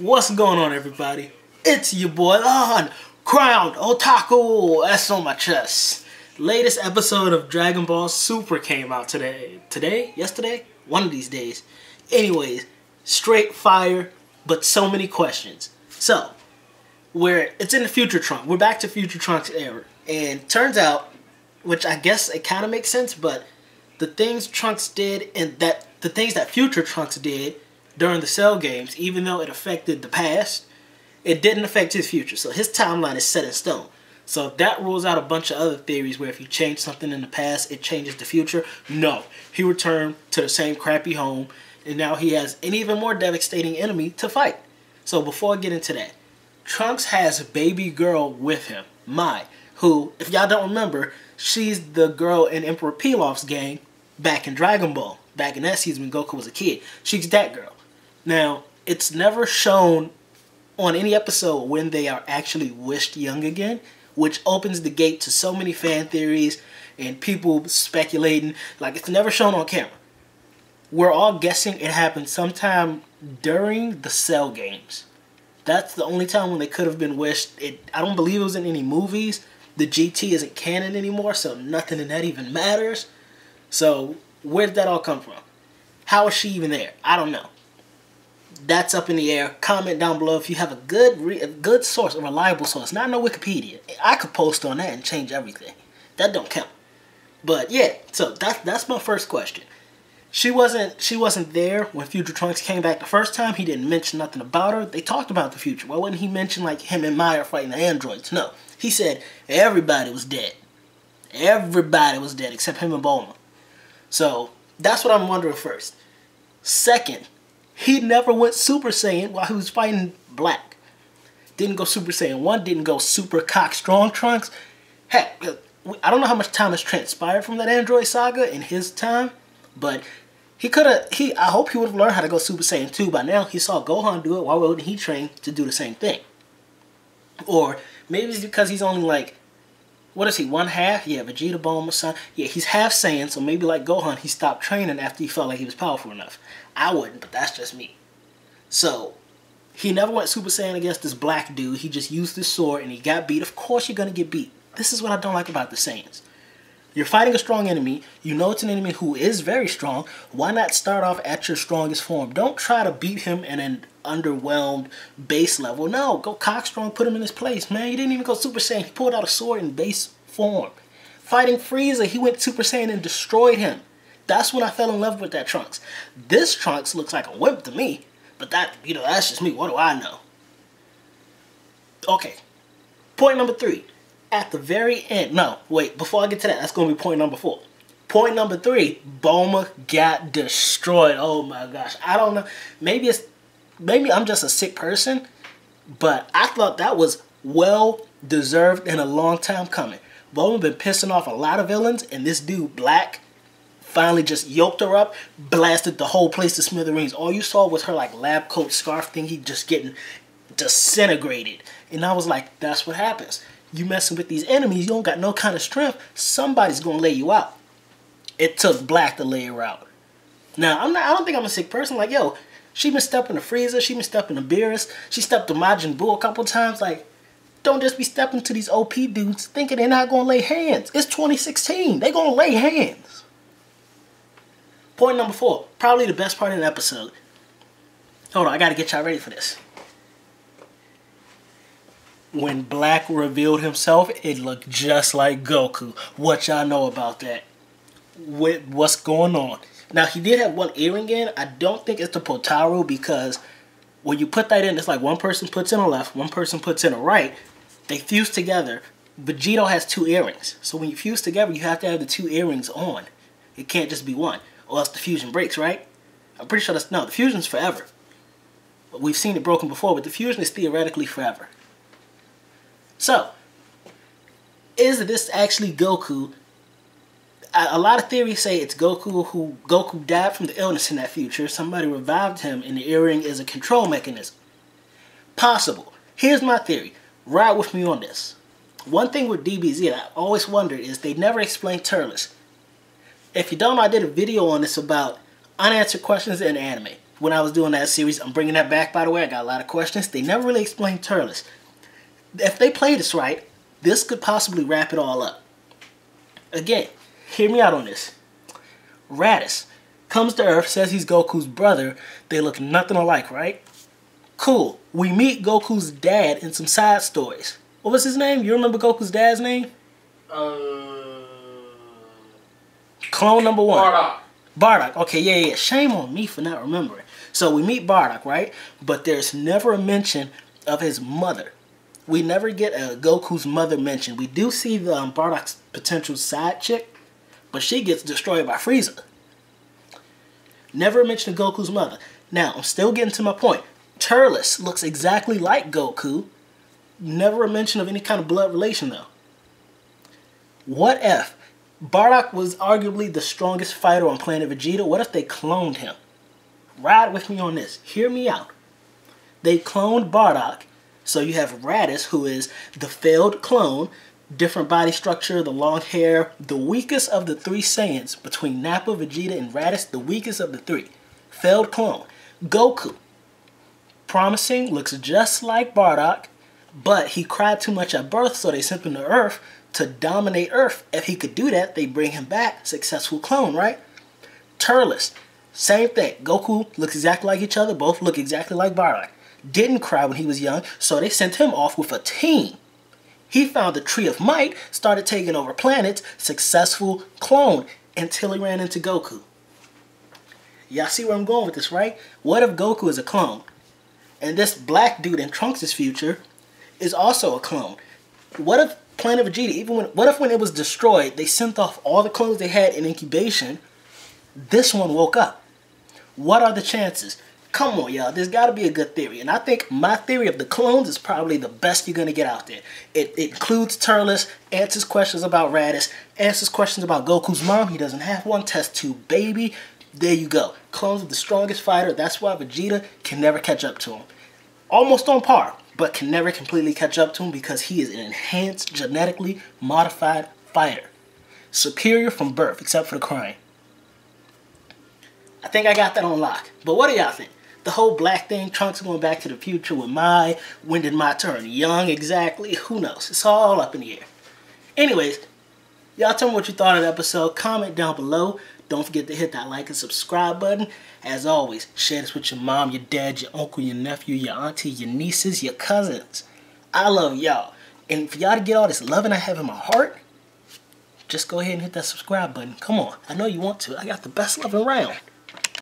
What's going on, everybody? It's your boy, on Crowned Otaku. That's on my chest. Latest episode of Dragon Ball Super came out today. Today? Yesterday? One of these days. Anyways, straight fire, but so many questions. So, where it's in the Future Trunk. We're back to Future Trunk's era. And turns out, which I guess it kind of makes sense, but the things Trunks did and that the things that Future Trunks did during the Cell games, even though it affected the past, it didn't affect his future. So his timeline is set in stone. So that rules out a bunch of other theories where if you change something in the past, it changes the future. No, he returned to the same crappy home, and now he has an even more devastating enemy to fight. So before I get into that, Trunks has a baby girl with him, Mai, who, if y'all don't remember, she's the girl in Emperor Pilaf's gang back in Dragon Ball, back in that season when Goku was a kid. She's that girl. Now, it's never shown on any episode when they are actually wished young again, which opens the gate to so many fan theories and people speculating. Like, it's never shown on camera. We're all guessing it happened sometime during the Cell games. That's the only time when they could have been wished. It, I don't believe it was in any movies. The GT isn't canon anymore, so nothing in that even matters. So, where did that all come from? How is she even there? I don't know that's up in the air. Comment down below if you have a good, a good source, a reliable source. Not no Wikipedia. I could post on that and change everything. That don't count. But yeah, so that's that's my first question. She wasn't she wasn't there when Future Trunks came back the first time. He didn't mention nothing about her. They talked about the future. Why wouldn't he mention like him and Mai fighting the androids? No. He said everybody was dead. Everybody was dead except him and Bulma. So that's what I'm wondering first. Second, he never went Super Saiyan while he was fighting Black. Didn't go Super Saiyan 1, didn't go Super Cock Strong Trunks. Heck, I don't know how much time has transpired from that Android saga in his time, but he could have, he, I hope he would have learned how to go Super Saiyan 2 by now. He saw Gohan do it, why wouldn't he train to do the same thing? Or maybe it's because he's only like, what is he, one half? Yeah, Vegeta Bulma son. Yeah, he's half Saiyan, so maybe like Gohan, he stopped training after he felt like he was powerful enough. I wouldn't, but that's just me. So, he never went Super Saiyan against this black dude. He just used his sword and he got beat. Of course you're going to get beat. This is what I don't like about the Saiyans. You're fighting a strong enemy. You know it's an enemy who is very strong. Why not start off at your strongest form? Don't try to beat him in an underwhelmed base level. No, go cock strong, put him in his place, man. He didn't even go Super Saiyan. He pulled out a sword in base form. Fighting Frieza, he went Super Saiyan and destroyed him. That's when I fell in love with that Trunks. This Trunks looks like a wimp to me, but that, you know, that's just me. What do I know? Okay. Point number three. At the very end, no, wait, before I get to that, that's going to be point number four. Point number three, Bulma got destroyed. Oh my gosh. I don't know. Maybe it's, maybe I'm just a sick person, but I thought that was well deserved and a long time coming. Bulma been pissing off a lot of villains, and this dude, Black, finally just yoked her up, blasted the whole place to smithereens. All you saw was her like lab coat scarf thingy just getting disintegrated. And I was like, that's what happens. You messing with these enemies, you don't got no kind of strength, somebody's gonna lay you out. It took Black to lay her out. Now, I'm not I don't think I'm a sick person. Like, yo, she been stepping to Frieza, she been stepping to Beerus, she stepped to Majin Buu a couple times. Like, don't just be stepping to these OP dudes thinking they're not gonna lay hands. It's 2016. They gonna lay hands. Point number four, probably the best part of the episode. Hold on, I gotta get y'all ready for this. When Black revealed himself, it looked just like Goku. What y'all know about that? What, what's going on? Now, he did have one earring in. I don't think it's the Potara because when you put that in, it's like one person puts in a left, one person puts in a right. They fuse together. Vegito has two earrings. So when you fuse together, you have to have the two earrings on. It can't just be one or else the fusion breaks, right? I'm pretty sure that's, no, the fusion's forever. But we've seen it broken before, but the fusion is theoretically forever. So, is this actually Goku? A, lot of theories say it's Goku who Goku died from the illness in that future. Somebody revived him, and the earring is a control mechanism. Possible. Here's my theory. Ride with me on this. One thing with DBZ that I always wondered is they never explained Turles. If you don't know, I did a video on this about unanswered questions in anime. when I was doing that series. I'm bringing that back, by the way. I got a lot of questions. They never really explained Turles. If they play this right, this could possibly wrap it all up. Again, hear me out on this. Raditz comes to Earth, says he's Goku's brother. They look nothing alike, right? Cool. We meet Goku's dad in some side stories. What was his name? You remember Goku's dad's name? Uh, Clone number one. Bardock. Bardock. Okay, yeah, yeah. Shame on me for not remembering. So we meet Bardock, right? But there's never a mention of his mother. We never get a Goku's mother mentioned. We do see the um, Bardock's potential side chick, but she gets destroyed by Frieza. Never mention Goku's mother. Now, I'm still getting to my point. Turles looks exactly like Goku. Never a mention of any kind of blood relation, though. What if Bardock was arguably the strongest fighter on planet Vegeta? What if they cloned him? Ride with me on this. Hear me out. They cloned Bardock, so you have Raditz, who is the failed clone, different body structure, the long hair, the weakest of the three Saiyans between Nappa, Vegeta, and Raditz, the weakest of the three. Failed clone. Goku. Promising, looks just like Bardock, but he cried too much at birth, so they sent him to Earth to dominate Earth. If he could do that, they bring him back. Successful clone, right? Turles. Same thing. Goku looks exactly like each other. Both look exactly like Bardock. Didn't cry when he was young, so they sent him off with a team. He found the Tree of Might, started taking over planets, successful clone, until he ran into Goku. Y'all see where I'm going with this, right? What if Goku is a clone? And this black dude in Trunks' future is also a clone. What if Planet Vegeta, even when what if when it was destroyed, they sent off all the clones they had in incubation, this one woke up? What are the chances? Come on, y'all. There's got to be a good theory. And I think my theory of the clones is probably the best you're going to get out there. It, it includes Turles, answers questions about Raditz, answers questions about Goku's mom. He doesn't have one. Test tube baby. There you go. Clones of the strongest fighter. That's why Vegeta can never catch up to him. Almost on par, but can never completely catch up to him because he is an enhanced, genetically modified fighter. Superior from birth, except for the crying. I think I got that on lock. But what do y'all think? The whole black thing, Trunks going back to the future with Mai, when did Mai turn? Young, exactly. Who knows? It's all up in the air. Anyways, y'all tell me what you thought of the episode. Comment down below. Don't forget to hit that like and subscribe button. As always, share this with your mom, your dad, your uncle, your nephew, your auntie, your nieces, your cousins. I love y'all. And for y'all to get all this loving I have in my heart, just go ahead and hit that subscribe button. Come on. I know you want to. I got the best loving around.